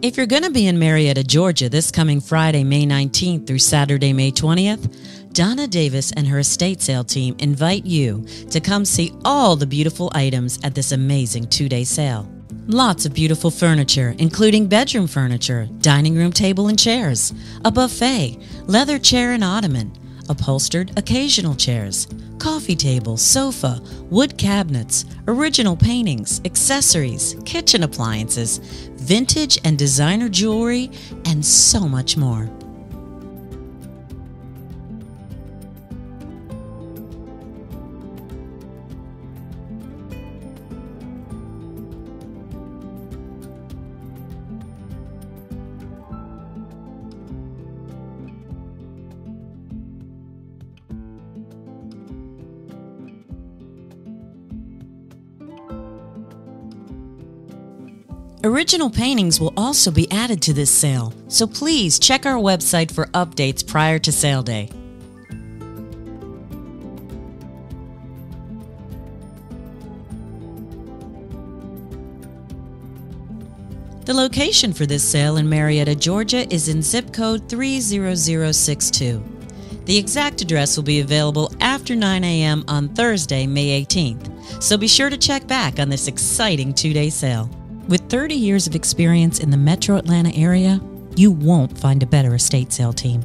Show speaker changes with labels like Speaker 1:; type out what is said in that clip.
Speaker 1: If you're going to be in Marietta, Georgia this coming Friday, May 19th through Saturday, May 20th, Donna Davis and her estate sale team invite you to come see all the beautiful items at this amazing two day sale. Lots of beautiful furniture, including bedroom furniture, dining room table and chairs, a buffet, leather chair and ottoman, upholstered occasional chairs, coffee table, sofa, wood cabinets, original paintings, accessories, kitchen appliances, vintage and designer jewelry, and so much more. Original paintings will also be added to this sale, so please check our website for updates prior to sale day. The location for this sale in Marietta, Georgia is in zip code 30062. The exact address will be available after 9 a.m. on Thursday, May 18th, so be sure to check back on this exciting two day sale. With 30 years of experience in the metro Atlanta area, you won't find a better estate sale team.